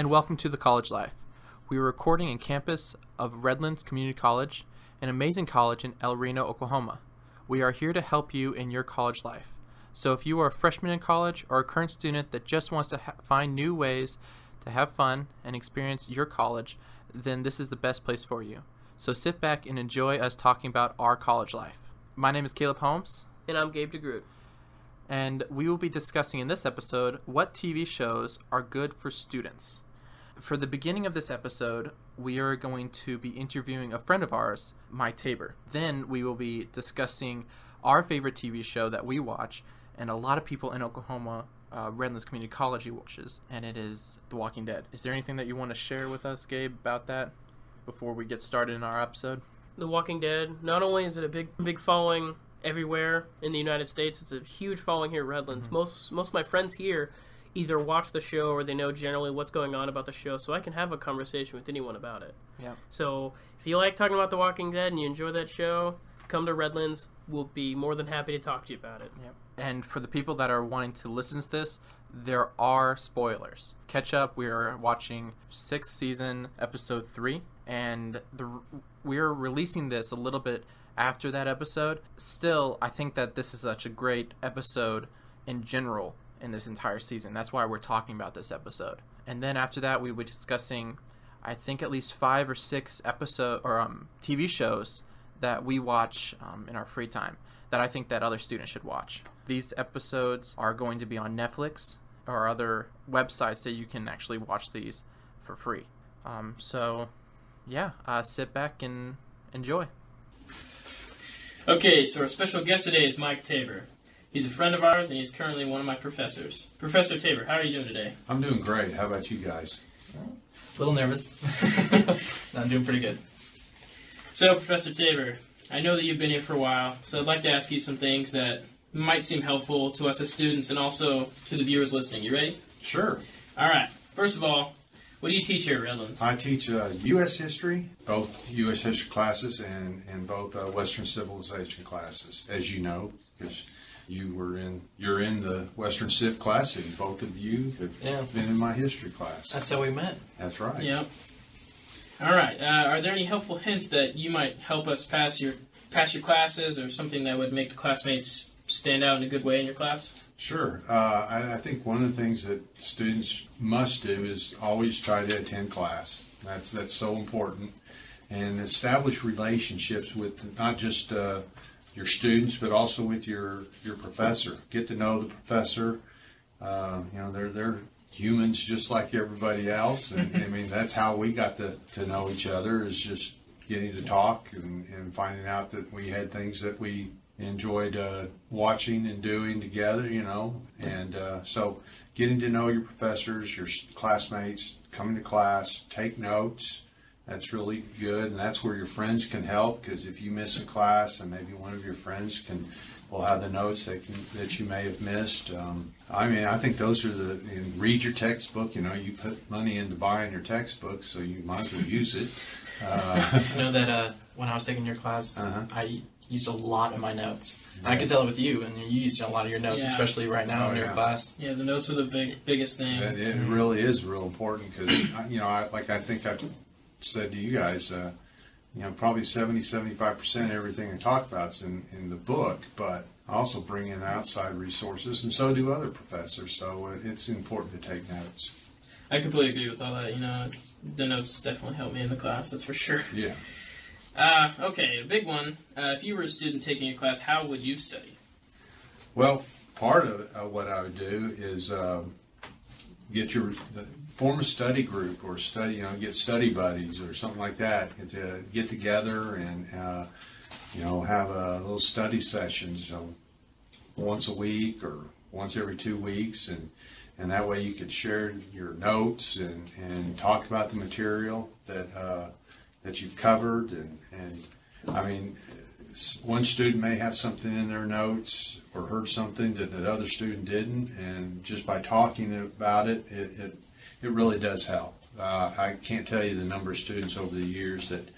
and welcome to The College Life. We are recording in campus of Redlands Community College, an amazing college in El Reno, Oklahoma. We are here to help you in your college life. So if you are a freshman in college or a current student that just wants to ha- find new ways to have fun and experience your college, then this is the best place for you. So sit back and enjoy us talking about our college life. My name is Caleb Holmes, And I'm Gabe DeGroot. and we will be discussing in this episode what TV shows are good for students. For the beginning of this episode, we are going to be interviewing a friend of ours, Mike Tabor. Then we will be discussing our favorite TV show that we watch, and a lot of people in Oklahoma, uh, Redlands Community College watches, and it is The Walking Dead. Is there anything that you want to share with us, Gabe, about that before we get started in our episode? The Walking Dead. Not only is it a big, big following everywhere in the United States, it's a huge following here at Redlands. Most, most of my friends here either watch the show or they know generally what's going on about the show, so I can have a conversation with anyone about it. Yeah. So if you like talking about The Walking Dead and you enjoy that show, come to Redlands. We'll be more than happy to talk to you about it. And for the people that are wanting to listen to this, there are spoilers. Catch up. We are watching sixth season, episode three, and the we're releasing this a little bit after that episode. Still, I think that this is such a great episode in general in this entire season. That's why we're talking about this episode. And then after that, we were discussing, I think, at least five or six episode or um, TV shows that we watch um, in our free time that I think that other students should watch. These episodes are going to be on Netflix or other websites that you can actually watch these for free. Um, so, yeah, uh, sit back and enjoy. Okay, so our special guest today is Mike Tabor. He's a friend of ours and he's currently one of my professors. Professor Tabor, how are you doing today? I'm doing great. How about you guys? A little nervous. I'm doing pretty good. So, Professor Tabor, I know that you've been here for a while, so I'd like to ask you some things that might seem helpful to us as students and also to the viewers listening. You ready? Sure. All right. First of all, what do you teach here at Redlands? I teach uh, U.S. history, both U.S. history classes and, and both uh, Western civilization classes, as you know, because you were in you're in the Western Civ class, and both of you have Yeah. been in my history class. That's how we met. That's right. Yep. All right. Uh, are there any helpful hints that you might help us pass your pass your classes, or something that would make the classmates stand out in a good way in your class? Sure. Uh, I, I think one of the things that students must do is always try to attend class. That's that's so important, and establish relationships with not just uh, your students, but also with your your professor. Get to know the professor. Uh, you know, they're they're humans just like everybody else, and I mean that's how we got to, to know each other is just getting to talk and, and finding out that we had things that we enjoyed uh, watching and doing together, you know. And uh, so getting to know your professors, your classmates, coming to class, take notes. That's really good, and that's where your friends can help because if you miss a class, and maybe one of your friends can will have the notes that can, that you may have missed. Um, I mean, I think those are the read your textbook. You know, you put money into buying your textbook, so you might as well use it. Uh, I know that uh, when I was taking your class, Uh-huh. I used a lot of my notes. And I could tell it with you, and you used a lot of your notes, Yeah. especially right now Oh, in your yeah. class. Yeah, the notes are the big biggest thing. It, it really is real important because, you know, I, like I think I've said to you guys, uh, you know, probably 70, 75% of everything I talk about is in, in the book, but I also bring in outside resources, and so do other professors. So uh, it's important to take notes. I completely agree with all that. You know, it's, the notes definitely help me in the class. That's for sure. Yeah. Uh, okay, a big one. Uh, if you were a student taking a class, how would you study? Well, part of uh, what I would do is um, get your form a study group or study, you know, get study buddies or something like that and to get together and uh, you know have a little study sessions so once a week or once every two weeks and and that way you could share your notes and, and talk about the material that uh, that you've covered and and I mean one student may have something in their notes or heard something that the other student didn't, and just by talking about it, it, it, it really does help. Uh, I can't tell you the number of students over the years that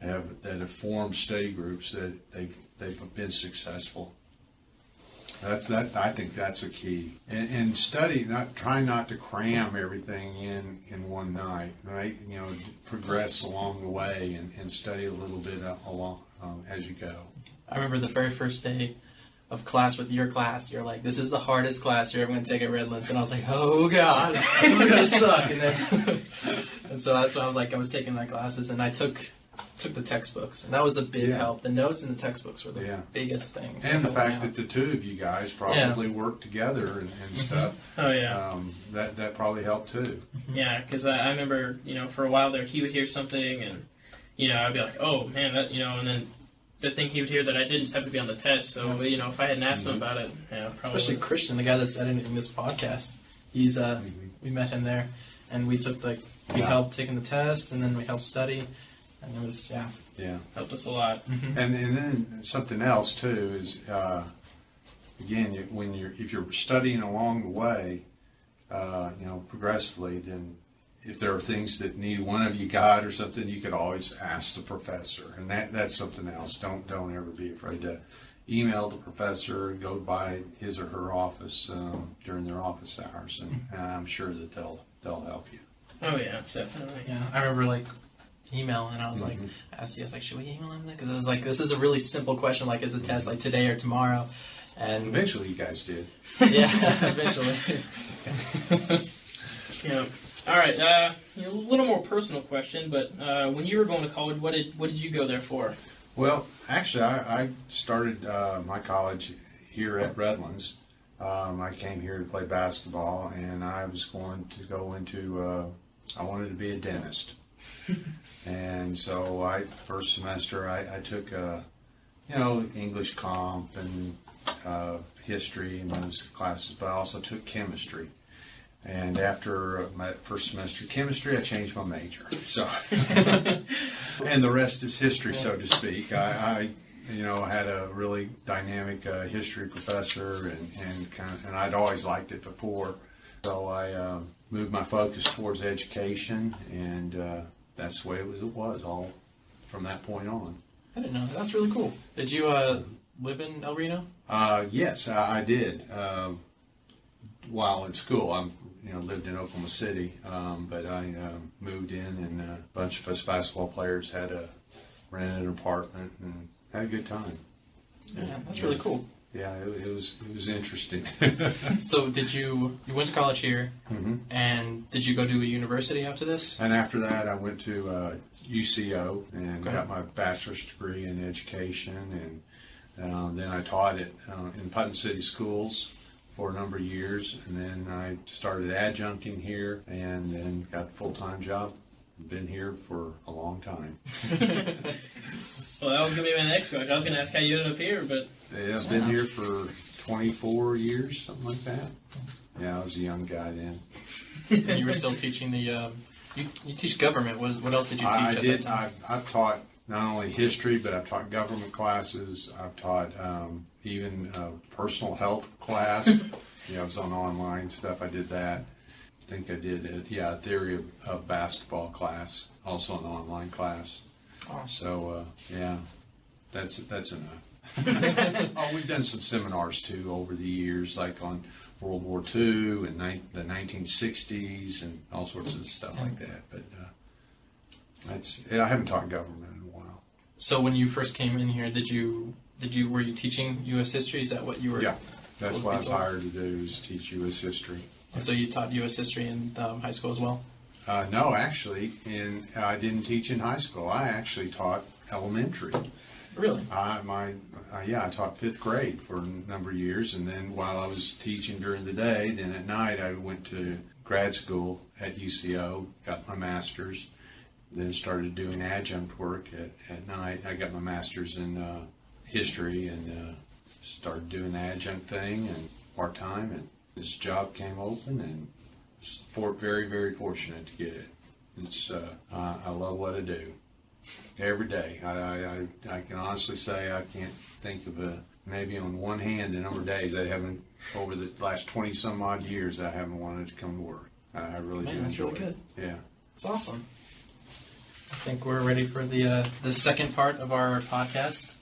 have that have formed study groups that they've they've been successful. That's that. I think that's a key. And, and study, not try not to cram everything in in one night. Right? You know, progress along the way and, and study a little bit uh, along um, as you go. I remember the very first day of class with your class. You're like, "This is the hardest class you're ever going to take at Redlands," and I was like, "Oh God, this is gonna suck." And then, and so that's why I was like, I was taking my classes, and I took took the textbooks, and that was a big Yeah. help. The notes and the textbooks were the Yeah. biggest thing. And the fact out. that the two of you guys probably worked together and, and stuff, Oh yeah, um, that that probably helped too. yeah. Because I, I remember, you know, for a while there, he would hear something, and you know, I'd be like, oh man, that you know, and then the thing he would hear that I didn't just have to be on the test. So you know, if I hadn't asked him about it, yeah, probably. especially Christian, the guy that's editing this podcast. He's uh, Mhm. we met him there, and we took like we Yeah. helped taking the test, and then we helped study, and it was yeah. Yeah. helped us a lot. And and then something else too is uh, again you, when you're if you're studying along the way, uh, you know progressively, then if there are things that need one of you got or something, you could always ask the professor, and that that's something else. Don't don't ever be afraid to email the professor, go by his or her office um, during their office hours, and, and I'm sure that they'll they'll help you. Oh yeah, definitely. Yeah, I remember like email, and I was like, Mhm. I asked you, I was like, should we email him? Because I was like, this is a really simple question, like, is the test like today or tomorrow? And Eventually, you guys did. yeah, eventually. Yeah. All right. Uh, you know, a little more personal question, but uh, when you were going to college, what did what did you go there for? Well, actually, I, I started uh, my college here at Redlands. Um, I came here to play basketball, and I was going to go into. Uh, I wanted to be a dentist, and so I first semester I, I took, uh, you know, English comp and uh, history and those classes, but I also took chemistry. And after my first semester of chemistry, I changed my major. So, and the rest is history, so to speak. I, I you know, had a really dynamic uh, history professor, and and kind of, and I'd always liked it before. So I um, moved my focus towards education, and uh, that's the way it was. It was all from that point on. I didn't know. That's really cool. Did you uh, live in El Reno? Uh, yes, I, I did. Um, while in school, I'm you know lived in Oklahoma City, um, but I um, moved in, and a bunch of us basketball players had a rented an apartment and had a good time. Yeah, that's really cool. Yeah, it, it was it was interesting. So, did you you went to college here, hmm and did you go to a university after this? And after that, I went to uh, UCO and Okay. got my bachelor's degree in education, and uh, then I taught it uh, in Putnam City schools for a number of years, and then I started adjuncting here, and then got a full time job. Been here for a long time. Well, that was gonna be my next question. I was gonna ask how you ended up here, but Yeah, I've been here for 24 years, something like that. Yeah, I was a young guy then. and you were still teaching the. Um, you, you teach government. What, what else did you teach I at did. that time? I, I've taught not only history, but I've taught government classes. I've taught um, even a personal health class. you know, it's on online stuff. I did that. I think I did. A, yeah, a theory of, of basketball class, also an online class. So uh, yeah, that's that's enough. oh, we've done some seminars too over the years, like on World War II and ni- the 1960s and all sorts of stuff like that. But uh, that's yeah, I haven't taught government in a while. So when you first came in here, did you did you were you teaching U.S. history? Is that what you were? Yeah, that's What what I was hired to do is teach U.S. history. So you taught U.S. history in um, high school as well. Uh, no, actually, in I didn't teach in high school. I actually taught elementary. Really? I my uh, yeah, I taught fifth grade for a number of years, and then while I was teaching during the day, then at night I went to grad school at UCO, got my master's, then started doing adjunct work at, at night. I got my master's in uh, history and uh, started doing the adjunct thing and part time, and this job came open, and for, very very fortunate to get it. It's uh, I, I love what I do every day. I, I, I, can honestly say I can't think of a maybe on one hand the number of days I haven't over the last twenty some odd years I haven't wanted to come to work. I, I really Man, do that's enjoy really it. Yeah. It's awesome. I think we're ready for the uh, the second part of our podcast.